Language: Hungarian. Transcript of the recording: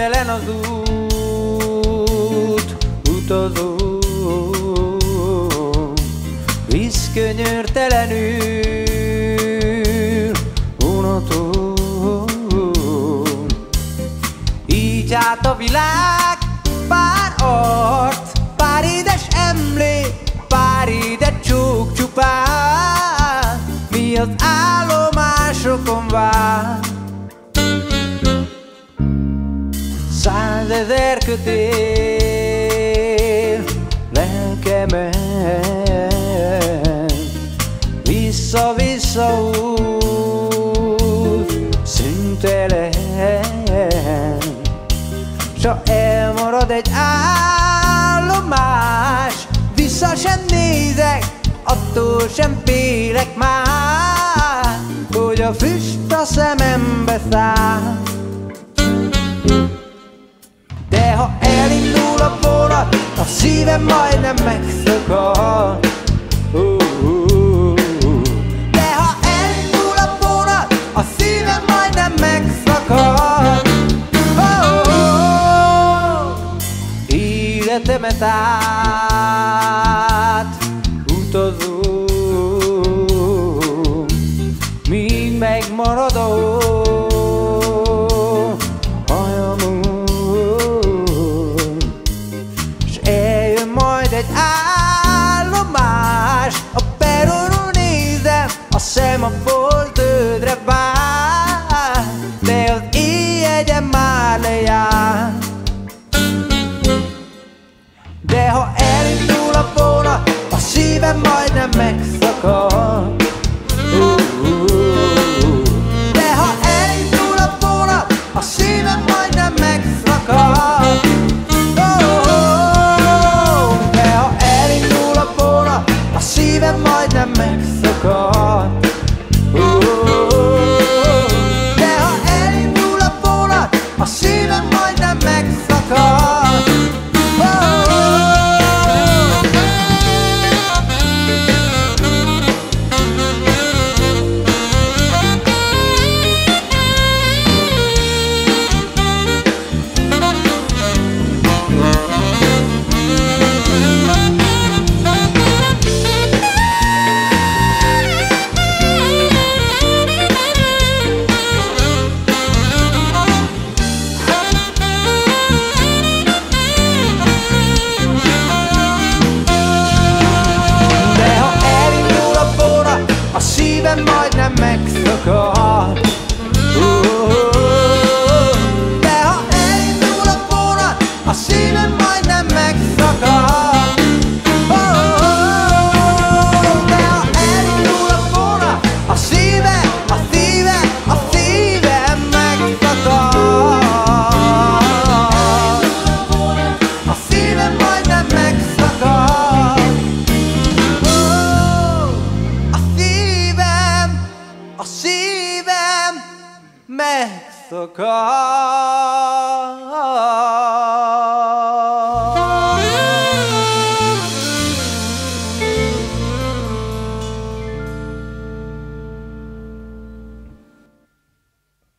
Végtelen az út, utazó. Visz könyörtelenül, Így át a világ pár art, pár édes emlék, pár ide csók csupán, mi az állomásokon vár. Százezer kötél lelkemen, vissza-vissza út, szüntelen, s ha elmarad egy állomás, vissza sem nézek, attól sem félek már, hogy a füst a szemembe száll. Elindul a vonat, a szívem majdnem megszakad. Ha elindul a vonat, a szívem majdnem megszakad. Életemet át utazó, míg megmaradó egy állomás. A peronon nézem, a szemafor dödre vár De az éjjegyen már lejár. De ha elindul a vonat, a szívem majdnem megszakad Mexico. Oh